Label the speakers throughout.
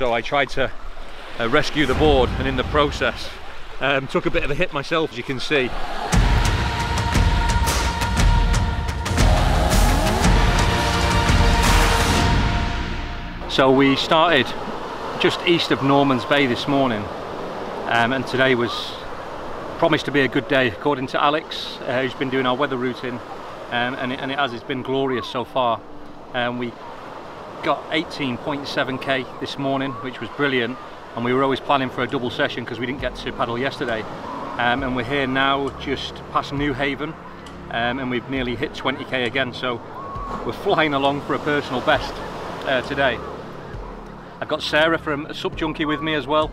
Speaker 1: So I tried to uh, rescue the board and in the process um, took a bit of a hit myself as you can see. So we started just east of Norman's Bay this morning um, and today was promised to be a good day according to Alex uh, who's been doing our weather routing um, and, it, and, it, has it's been glorious so far um, we got 18.7k this morning which was brilliant and we were always planning for a double session because we didn't get to paddle yesterday. Um, and we're here now just past Newhaven um, and we've nearly hit 20k again so we're flying along for a personal best uh, today. I've got Sarah from Sup Junkie with me as well.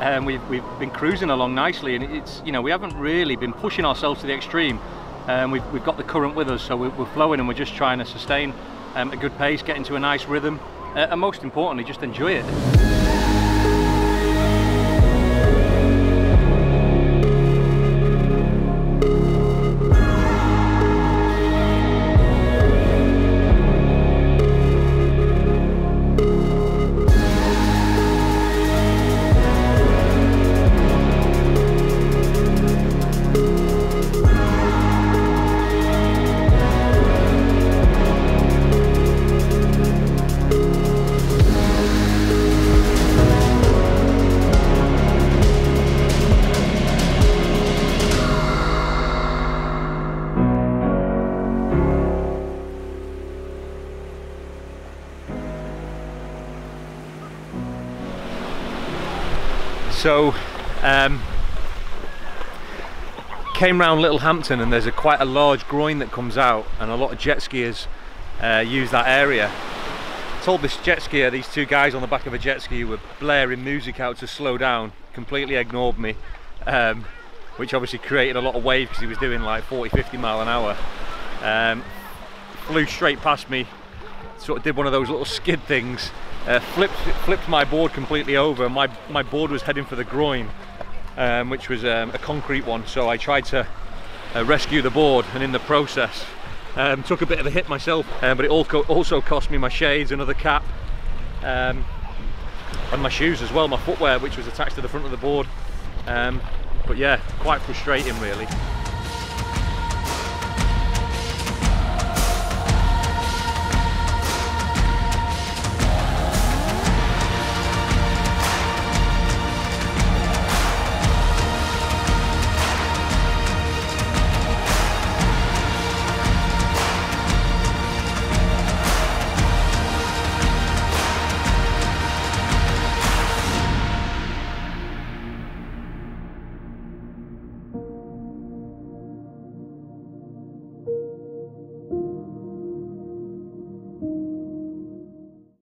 Speaker 1: And um, we've, we've been cruising along nicely and it's you know we haven't really been pushing ourselves to the extreme. And um, we've, we've got the current with us so we're, we're flowing and we're just trying to sustain um, a good pace get into a nice rhythm uh, and most importantly just enjoy it So um, came round Littlehampton and there's a quite a large groin that comes out and a lot of jet skiers uh, use that area. told this jet skier, these two guys on the back of a jet ski were blaring music out to slow down, completely ignored me, um, which obviously created a lot of wave because he was doing like 40, 50 mile an hour. Um, flew straight past me, sort of did one of those little skid things uh, flipped flipped my board completely over. My my board was heading for the groin, um, which was um, a concrete one. So I tried to uh, rescue the board, and in the process, um, took a bit of a hit myself. Um, but it also cost me my shades, another cap, um, and my shoes as well, my footwear, which was attached to the front of the board. Um, but yeah, quite frustrating really.